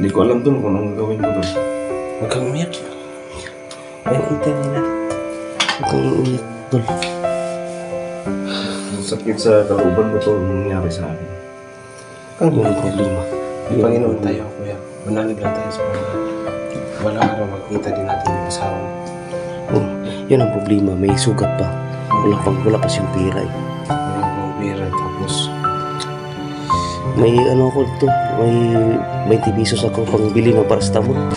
Hindi ko alam tol kung anong gawin ko tol. Huwag kang umiyak. Ay, hintay nila. Huwag kang umiyak, tol. Ang sakit sa kalooban mo ang nangyari sa akin. Ang walang problema. May Panginoon tayo, kuya. Manalig lang tayo sa mga walang araw magkita din natin yung asawa. Oh, yan ang problema. May sugat pa. Wala pang wala pa siyang pira eh. Wala pang pera. May ano ako dito, may 20 pesos ako pang bili ng paracetamol.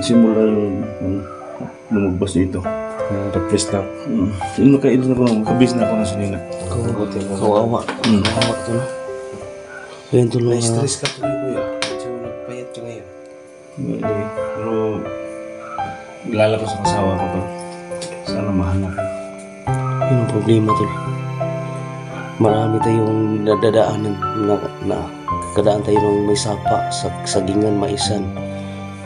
Simula yung lumagpas dito. Uh, refresh lang. Hmm. Yung nakailan ako, makabis na ako ng sinina. Mabuti mo. Kawawa. Kawawa to no. Ayun tol May mga... stress ka tuloy kuya. Medyo nagpayat ka ngayon. Hindi. Pero, ilala ko sa kasawa ko to. Sana mahanap ko. Yun ang problema tol. Marami tayong nadadaanan na, na kadaan tayo ng may sapa, sa sagingan, maisan.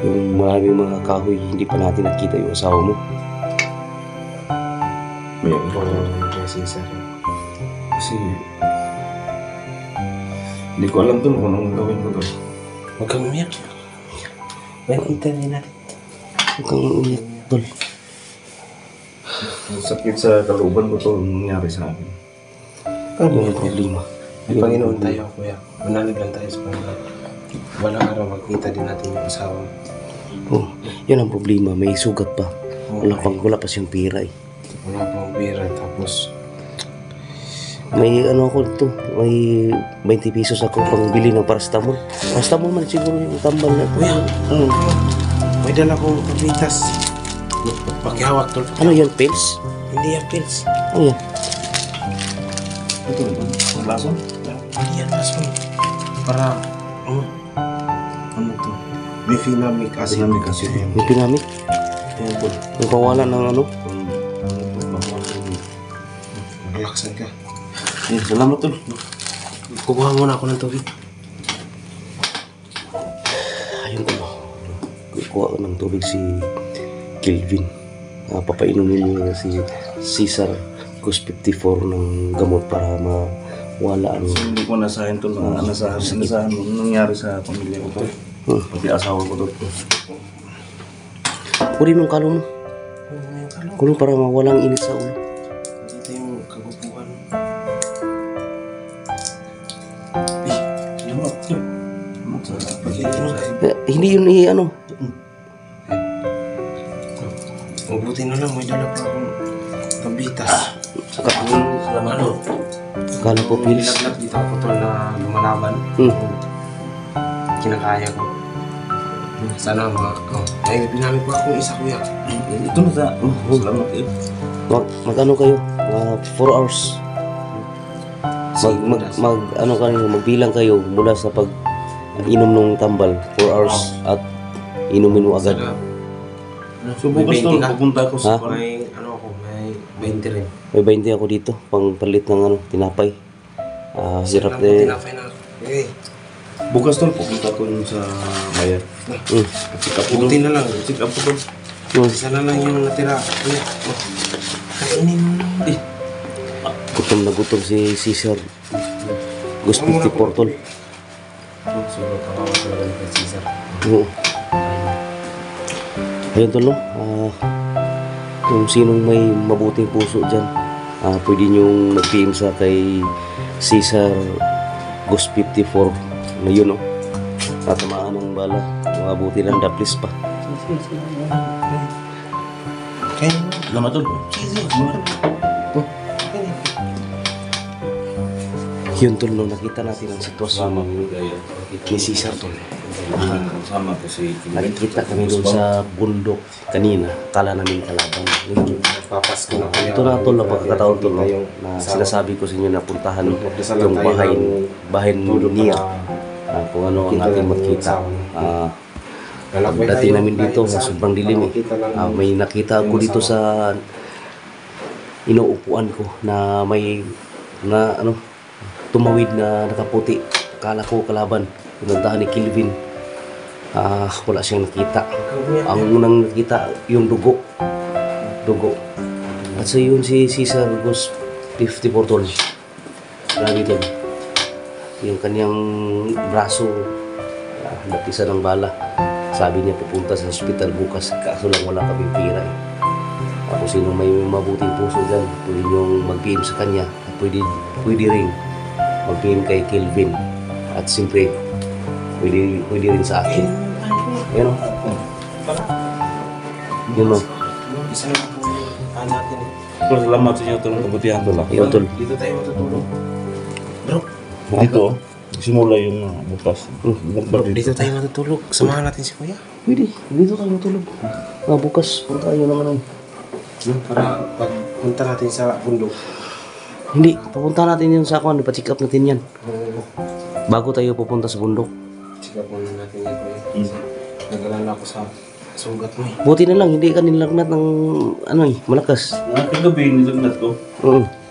Yung marami mga kahoy, hindi pa natin nakita yung asawa mo. May, Oo, kaya Cesar. kasi, hindi ko alam to kung anong gawin ko to. Huwag kang umiyak. May internet natin. Huwag kang umiyak tol. Ang sakit sa kalooban ko to nangyari sa akin. Yun ang problema. May Panginoon tayo, kuya. Manalig lang tayo sa Panginoon. Walang araw magkita din natin yung asawa mo. Oh, yun ang problema. May sugat pa. Oo, Wala pang wala pa siyang pira eh. Wala pang pera. Tapos, May ano ako dito, may 20 pesos ako pang bili ng paracetamol. Paracetamol man siguro yung tambal na ito. Kuya. Ano, may dala kong kapitas. Pakihawak, tol. ano yan, pills? Hindi yan pills. Ano yan? Ito, ang laso? Hindi yan lason. Para, ano, Ano? Bifenamic acid. Bifenamic acid. Pinamit? Ayan, tol. Yung kawalan ng ano? Kung ano to, bawasan mo. Relaxan ka. Eh, salamat to. Kukuha muna ako ng tubig. Ayun ko. Kukuha ko ng tubig si Kelvin. Uh, papainumin niya si Cesar Cus 54 ng gamot para mawala ang... Kasi hindi ko nasahin to na nasahan, nasahan mo nangyari sa pamilya ko to. Hmm. Pati asawa ko to. Kunin mong kalong mo. Kulong para mawalang init sa ulo. Dito yung kagupuan. Eh, lamok. Ano sa Eh, hindi yun eh, ano. Mabuti na lang, may dala pa akong tabitas. Saka, Ano? ko pills. Nilaglag dito ako tol na lumalaban. Hmm. Kinakaya ko. Sana mga... Oh. Ay, binamit pa akong isa kuya. Ito na sa... Oh, salamat eh. Mag, mag ano kayo? Mga 4 hours. Mag, mag, mag, ano kayo, magbilang kayo mula sa pag inom ng tambal. 4 hours at inumin mo agad. So bukas to, 20 ka? pupunta ako sa... May ano ako, may 20 rin. May 20 ako dito, pang palit ng ano, tinapay. Ah, hirap Sana eh. tinapay na. Eh, Bukas to, pupunta ko dun sa bayan. Mm. Up ko buti na lang. Up ko dun. Mm. Isa na lang yung natira. Oh. kainin mo na. Eh, Gutom na gutom si Cesar. Gusto 54 tol. So, kawawa talaga ni Cesar. Oo. Ayun tol, no? Ah, kung sinong may mabuting puso dyan, ah, pwede niyong mag-PM sa kay Cesar Ghost 54 na yun, no? Tatamaan ng bala. Mabuti lang daplis pa. Kaya Salamat tol. Yun tol, no? Nakita natin ang sitwasyon ni Cesar tol. Sama ko si... Nakikita kami doon sa bundok kanina. Kala namin kalaban. Papasko na kuya. Ito na tol na pagkakataon tol na sinasabi ko sa inyo na puntahan yung bahay, bahay niya. Ah, kung ano ang ating makita. Ah, Pagdating namin dito, sobrang dilim eh. Ah, may nakita ako dito sa inuupuan ko na may na ano tumawid na nakaputi. Kala ko kalaban. Pinuntahan ni Kilvin. Ah, wala siyang nakita. Ang unang nakita yung dugo. Dugo. At sa yun si Cesar Gus 54 tol. Grabe tol. Yung kanyang braso ah, napisan ng bala. Sabi niya pupunta sa ospital bukas kaso lang wala kami pira eh. Ako sino may mabuting puso dyan, pwede niyong mag-PM sa kanya. At pwede, pwede rin mag-PM kay Kelvin. At siyempre, pwede, pwede rin sa akin. Yan o. Yun o. Isa na po ah, natin eh. Salamat sa inyo tol. Kabutihan. Dito tayo matutulog. Bro, Dito. Simula yung uh, bukas. Hmm. Dito tayo matutulog. Samahan natin si Kuya. Pwede, dito tayo matulog. Ah, bukas, punta tayo ng ano. Para pagpunta natin sa bundok. Hindi, pupunta natin yun sa kwan, pa-check up natin yan. Bago tayo pupunta sa bundok. Check up muna natin yan Kuya. Kasi nag-alala ako sa sugat mo eh. Buti na lang, hindi ka nilagnat ng ano eh, malakas. Ah, kagabi, nilagnat ko. Oo.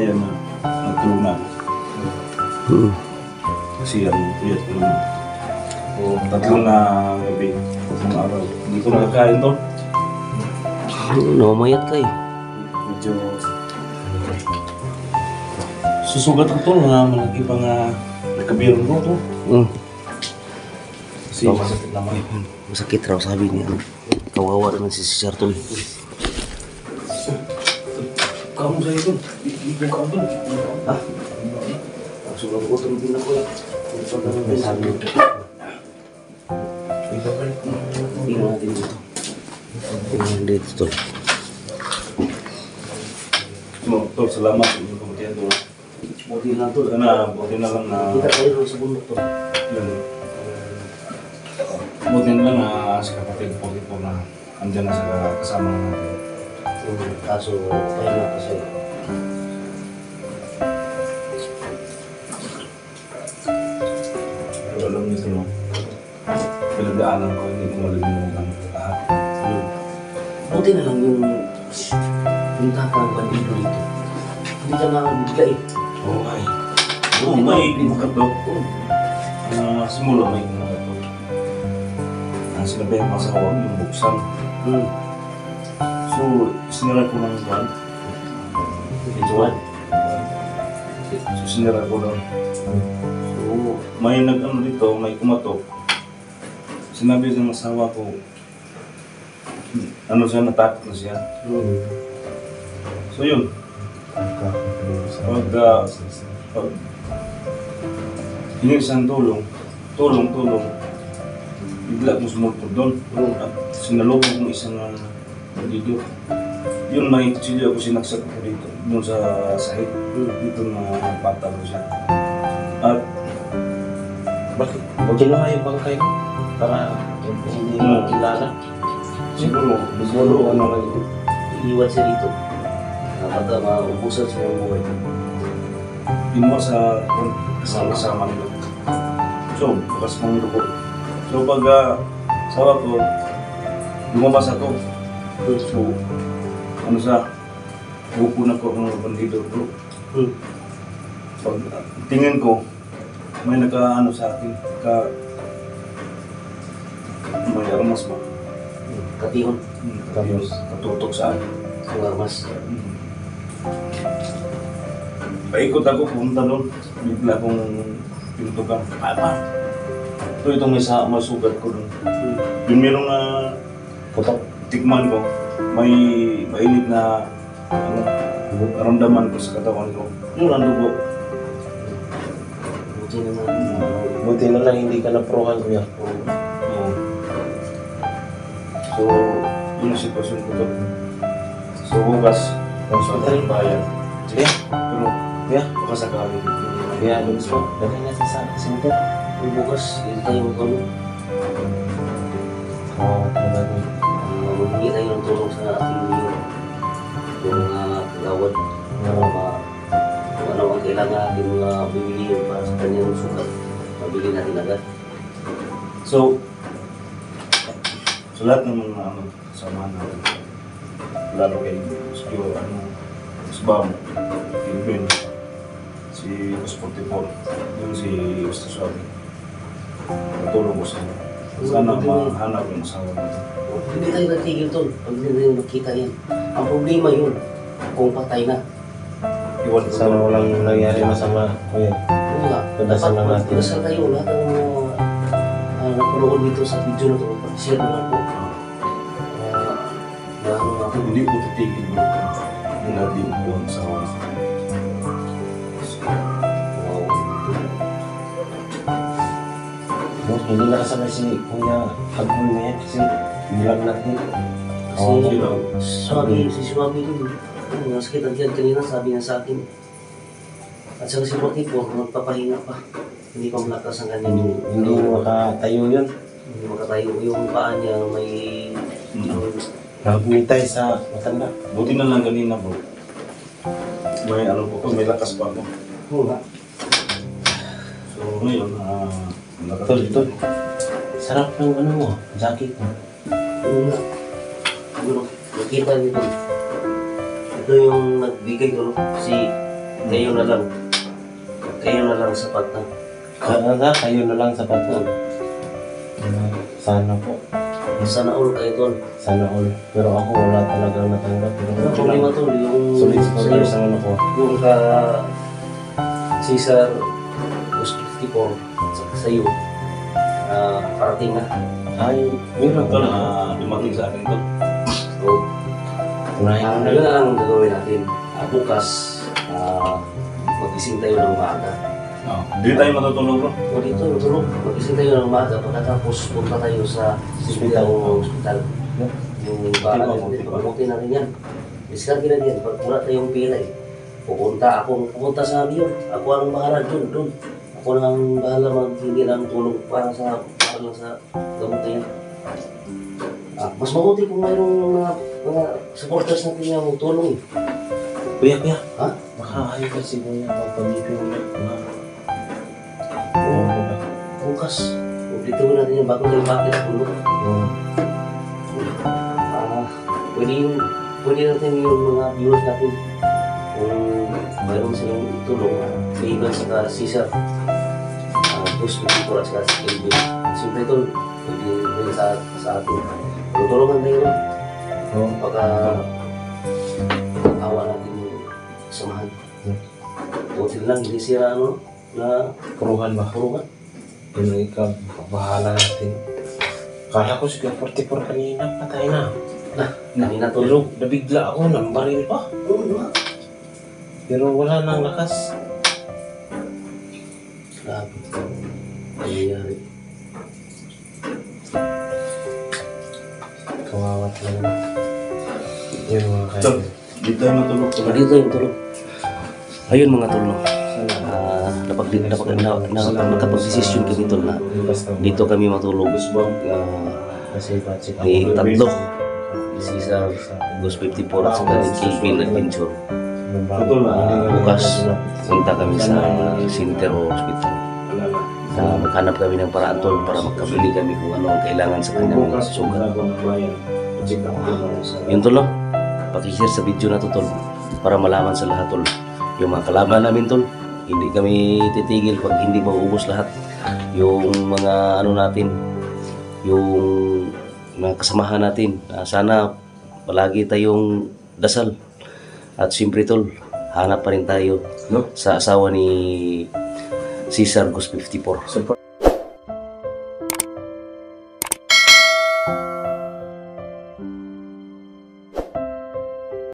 Malaya na nagtulog na ako. Mm. Kasi ano, tuyat ko naman. O, tatlo na gabi, tatlong araw. Hindi ko nakakain to. Namamayat ka eh. Medyo Susugat ko to na malaki pa nga nagkabirong ko to. Mm. Kasi masakit naman eh. Masakit raw sabi niya. Kawawa naman si Sir Tol. Kamu sa ito. Hindi ko doon. Ah. Sulang ko itong din ako eh. sabi mo. Tingnan natin dito. Tingnan dito Tol. So, tol, salamat. Hindi ko matiyan to. Buti na Tol. Sana, buti na lang na... Kita tayo sa bundok Tol. Yun. Buti na lang na si kapatid po ito na andyan na sa Kaso, kasi. Pero alam niyo no? Pinagdaanan ko, hindi ko malilimutan lahat. Mm. Buti na lang yung yung tatang bandido dito. Hindi ka na bigla eh. Oo ay. Oo, may inukat to. Ah, simula may to. Ang sinabi ang masawa yung buksan. Mm. So, sinira ko ng van. Ito one. So, sinira ko lang. So, may nag-ano dito, may kumatok. Sinabi ng asawa ko, ano siya, natakot na siya. So, yun. Pag, ah, pag hingi siyang tulong, tulong, tulong, bigla ko sumulpot doon. At sinalubong kong isang uh, bandido. Yun, kutsilyo ako sinaksak ko dito, doon sa sahig. Dito na patalo siya. At Bakit? Kinuha yung bangkay mo para hindi mo kilala. siguro, siguro ano, Iiwan siya dito. Baka maubusan siya ng buhay. ginawa sa kasama kasama nila. So, bukas mong dugo. So, pag uh, sawa ko, lumabas ako. So, ano sa, buko na ko ang bandido bro. Mm. Pag uh, tingin ko, may naka ano sa akin, ka may armas ba? Katihon. Hmm, Tapos, katutok sa akin. Ang armas. Hmm. Paikot ako, pumunta doon. Bigla akong pinutukan. Apa? Ito itong may, sa, may sugat ko doon. Yung merong na putok, tikman ko, may mainit na ano, ramdaman ko sa katawan ko. Yung ang dugo. Buti naman. Buti na lang hindi ka naprohan Kuya. Oo. So, yun ang sitwasyon ko doon. So, bukas, hospital bayan. Sige. Pero, Kuya. baka sakali. Kuya, lumis mo. Dali natin sa. Yung bukas, hindi tayo ano, ano ang kailangan natin mga bibili para sa kanyang sukat. Mabili natin agad. So, sa lahat ng mga ano, samahan natin, lalo kay Sio, ano, Sbam, Kilvin, si Kusportipor, yun si Ustasabi. Natulong ko sa inyo. Sana mahanap yung asawa natin. Hindi tayo natigil tol. Pag hindi tayo nakita yan. Ang problema yun, kung patay na. Iwan ko Sana walang nangyari masama, Kuya. Oo nga. Pagdasal lang Dapat natin. Pagdasal tayo. Lahat ng mga uh, napanood dito sa video na ito. Pag-share naman po. Uh, na ano nga. Hindi ko titigil mo yung natin yung asawa natin. Wow. No, hindi nakasabay si Kuya Agul na yan kasi bilang natin. Kasi Oo, sila. Swabi, si Swabi din. Ang nasakit ang tiyan kanina, sabi niya sa akin. At saka si Motipo, nagpapahinga pa. Hindi pa malakas ang kanyang Hindi, hindi makatayo yun. Hindi makatayo yung paa niya, may... Nagmitay sa matanda. Buti na lang kanina bro. May ano po ko, may lakas pa ako. Oo nga. So ngayon, ah, lakas Tol, tol. Sarap ng ano mo, jacket mo. Oo nga. Siguro, nakita niyo ito. Yung nagbigay ko? Si... Kayo na lang. Kayo na lang sapat na. Kaya kayo na lang sa pato. Sana po. Sana all kayo tol. Sana all. Pero ako wala talagang natanggap. Pero okay problema lang. tol? Yung... Sulit sa sa'yo, pagkakas ang ano ko. yung ka Caesar Hospital sa sa'yo ah parating na Ay, meron ko na na. ah, dumating sa akin to. So Unahin ah, ko ano na. na lang ang gagawin natin Ah, bukas ah magising tayo ng maaga Ah, Hindi tayo matutulog bro. o dito tulog magising tayo ng maaga pagkatapos punta tayo sa Hospital. hospital yung mo. pamuti na rin yan discard na din pag wala tayong pila eh pupunta ako pupunta sa amin yun ako ang bahala dun dun ako na ang bahala magbigay ng tulong para sa para lang sa gamot na yan ah, mas mabuti kung mayroong mga mga supporters natin na mo tulong. Kuya, kuya. Ha? Baka ayaw ka si kuya magpamipin ulit. Mga... Oo, bukas ulitin mo natin yung bago tayo bakit ako no? Oo. Ah, pwede yung pwede natin yung mga viewers natin kung mayroon silang tulong Legal sa Caesar uh, Victor at saka si Kelvin siyempre ito pwede rin sa, sa atin tutulungan rin Oo. baka awa natin yung samahan buti lang hindi sira ano na Kuruhan ba? purungan Yun ang ikaw. Bahala natin. Kala ko sige 44 kanina. Patay na. kanina to Pero nabigla ako. Nambaril pa. Oo. Pero wala nang lakas. Kaibigan. Hindi tayo matulog. So, dito yung tulog. Ayun mga tol, no? Ah, napag, napag, na, na, nakapag-desisyon kami tol na dito kami matulog. Ah, ka. ni tatlo. Si sa Ghost 54 at saka ni Kelvin Adventure. Ah, bukas, punta kami sa Sintero Hospital. Na maghanap kami ng paraan tol para magkabili kami kung ano ang kailangan sa kanyang Bukas, sugat. sa... Yun tol, no? Pakishare sa video na to tol para malaman sa lahat tol. Yung mga kalaban namin tol, hindi kami titigil pag hindi mauubos lahat. Yung mga ano natin, yung mga kasamahan natin, ah, sana palagi tayong dasal. At siyempre tol, hanap pa rin tayo No? sa asawa ni Cesar Gus 54. Support